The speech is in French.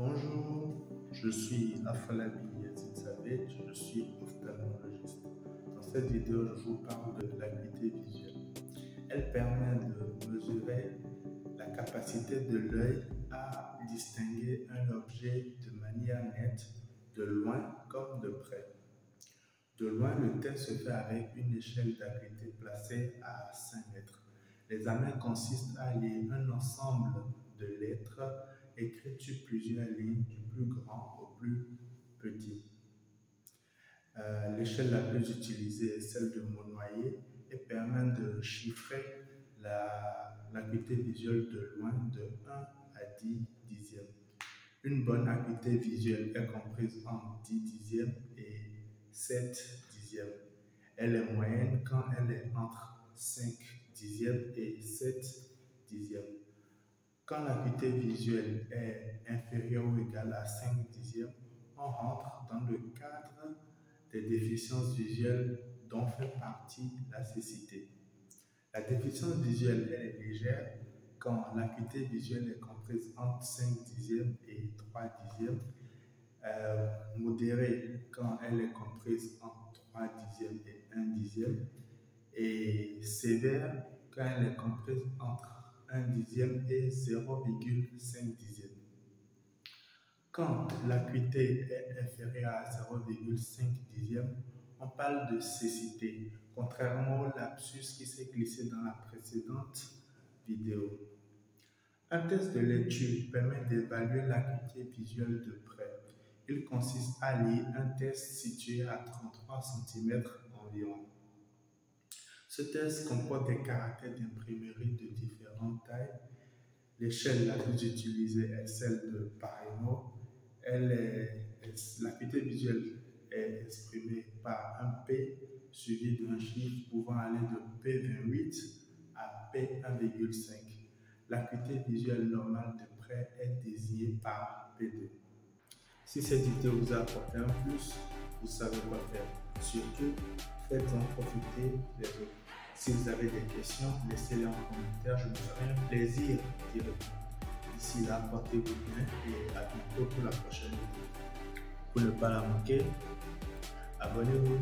Bonjour, je suis Afalabi Yazid je suis ophtalmologiste. Dans cette vidéo, je vous parle de l'acuité visuelle. Elle permet de mesurer la capacité de l'œil à distinguer un objet de manière nette, de loin comme de près. De loin, le test se fait avec une échelle d'acuité placée à 5 mètres. L'examen consiste à lire un ensemble de lettres écrites sur plusieurs lignes du plus grand au plus petit? Euh, l'échelle la plus utilisée est celle de Monnoyer et permet de chiffrer l'acuité visuelle de loin de 1 à 10 dixièmes. Une bonne acuité visuelle est comprise en 10 dixièmes et 7 dixièmes. Elle est moyenne quand elle est entre 5 dixièmes et 7 dixièmes. Quand l'acuité visuelle est inférieure ou égale à 5 dixièmes, on rentre dans le cadre des déficiences visuelles dont fait partie la cécité. La déficience visuelle est légère quand l'acuité visuelle est comprise entre 5 dixièmes et 3 dixièmes, euh, modérée quand elle est comprise entre 3 dixièmes et 1 dixième, et sévère quand elle est comprise entre 1 dixième et 0,5 dixième. Quand l'acuité est inférieure à 0,5 dixième, on parle de cécité, contrairement au lapsus qui s'est glissé dans la précédente vidéo. Un test de lecture permet d'évaluer l'acuité visuelle de près. Il consiste à lire un test situé à 33 cm environ. Ce test comporte des caractères d'imprimerie de différentes tailles. L'échelle la plus utilisée est celle de Parino. L'acuité visuelle est exprimée par un P suivi d'un chiffre pouvant aller de P28 à P1,5. L'acuité visuelle normale de près est désignée par P2. Si cette vidéo vous a apporté un plus, vous savez quoi faire. Surtout, faites-en profiter les autres. Si vous avez des questions, laissez-les en commentaire. Je me ferai un plaisir d'y répondre. D'ici là, portez-vous bien et à bientôt pour la prochaine vidéo. Pour ne pas la manquer, abonnez-vous.